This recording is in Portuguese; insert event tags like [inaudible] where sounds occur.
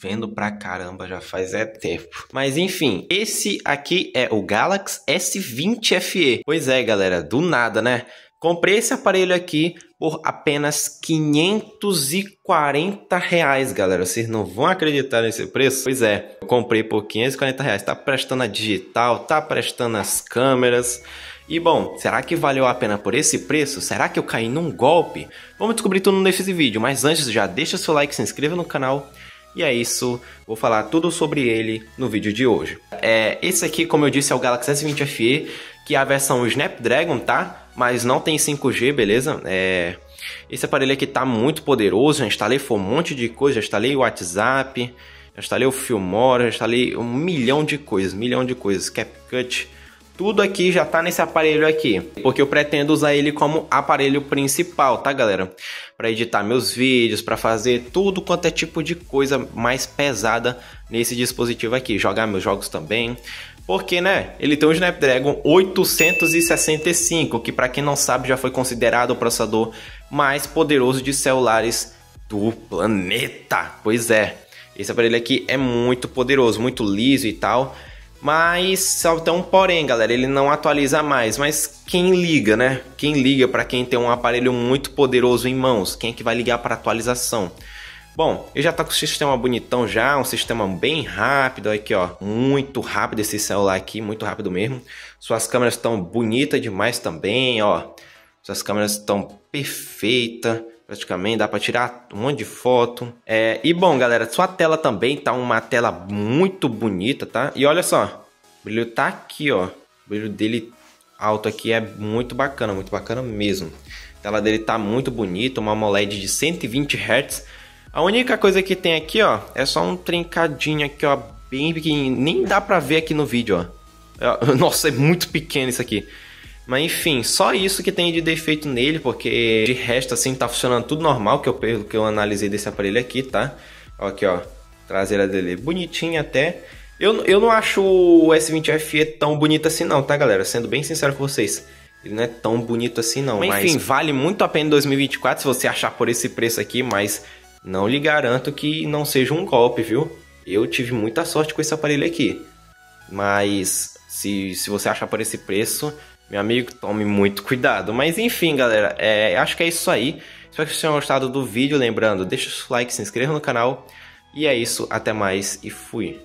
vendo pra caramba, já faz é tempo. Mas enfim, esse aqui é o Galaxy S20 FE. Pois é, galera, do nada, né? Comprei esse aparelho aqui por apenas 540 reais, galera. Vocês não vão acreditar nesse preço? Pois é, eu comprei por 540 reais. Tá prestando a digital, tá prestando as câmeras. E bom, será que valeu a pena por esse preço? Será que eu caí num golpe? Vamos descobrir tudo nesse vídeo, mas antes já deixa seu like, se inscreva no canal e é isso, vou falar tudo sobre ele no vídeo de hoje. É, esse aqui, como eu disse, é o Galaxy S20 FE, que é a versão Snapdragon, tá? Mas não tem 5G, beleza? É, esse aparelho aqui tá muito poderoso, já instalei foi um monte de coisa, já instalei o WhatsApp, já instalei o Filmora, já instalei um milhão de coisas, milhão de coisas, CapCut, tudo aqui já tá nesse aparelho aqui, porque eu pretendo usar ele como aparelho principal, tá galera? Para editar meus vídeos, para fazer tudo quanto é tipo de coisa mais pesada nesse dispositivo aqui, jogar meus jogos também. Porque, né, ele tem um Snapdragon 865, que para quem não sabe já foi considerado o processador mais poderoso de celulares do planeta. Pois é, esse aparelho aqui é muito poderoso, muito liso e tal. Mas só tem um porém, galera, ele não atualiza mais. Mas quem liga, né? Quem liga para quem tem um aparelho muito poderoso em mãos? Quem é que vai ligar para atualização? Bom, eu já tá com o sistema bonitão já, um sistema bem rápido aqui, ó, muito rápido esse celular aqui, muito rápido mesmo. Suas câmeras estão bonitas demais também, ó. Suas câmeras estão perfeitas praticamente, dá para tirar um monte de foto. É, e bom, galera, sua tela também tá uma tela muito bonita, tá? E olha só, o brilho tá aqui, ó. O brilho dele alto aqui é muito bacana, muito bacana mesmo. A tela dele tá muito bonita, uma AMOLED de 120 Hz. A única coisa que tem aqui, ó, é só um trincadinho aqui, ó, bem pequenininho. Nem dá pra ver aqui no vídeo, ó. [laughs] Nossa, é muito pequeno isso aqui. Mas enfim, só isso que tem de defeito nele, porque de resto assim tá funcionando tudo normal que eu pelo que eu analisei desse aparelho aqui, tá? Aqui, ó, traseira dele bonitinha até. Eu, eu não acho o S20 FE tão bonito assim não, tá, galera? Sendo bem sincero com vocês. Ele não é tão bonito assim não, mas, mas enfim, vale muito a pena em 2024 se você achar por esse preço aqui, mas não lhe garanto que não seja um golpe, viu? Eu tive muita sorte com esse aparelho aqui. Mas se, se você achar por esse preço, meu amigo, tome muito cuidado. Mas enfim, galera, é, acho que é isso aí. Espero que vocês tenham gostado do vídeo. Lembrando, deixa o like, se inscreva no canal. E é isso, até mais e fui.